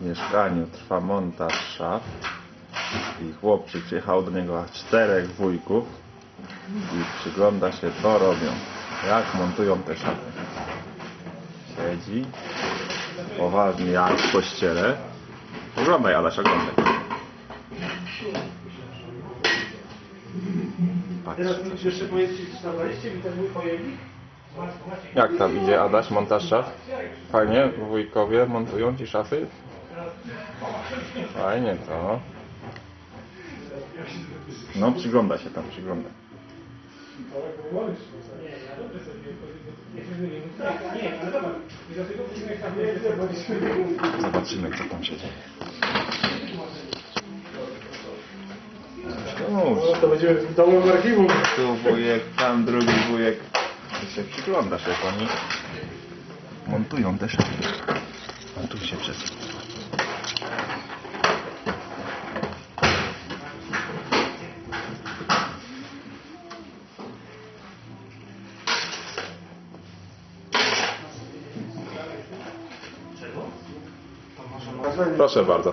w mieszkaniu trwa montaż szaf i chłopczyk przyjechał do niego aż czterech wujków i przygląda się co robią, jak montują te szafy. Siedzi poważnie jak w kościele. Oglądaj Adaś, oglądaj. Patrz, Teraz co mi się jeszcze powiedzcie, czy zabraliście mi ten mój pojemnik? Jak tam idzie Adaś, montaż szaf? Fajnie, wujkowie montują ci szafy? Fajnie to. No przygląda się tam, przygląda. Zobaczymy co tam się dzieje. No, To będziemy w domowym archiwum. tu wujek, tam drugi wujek. Ty się przyglądasz jak oni montują te szafy. A tu się przez... Proszę bardzo.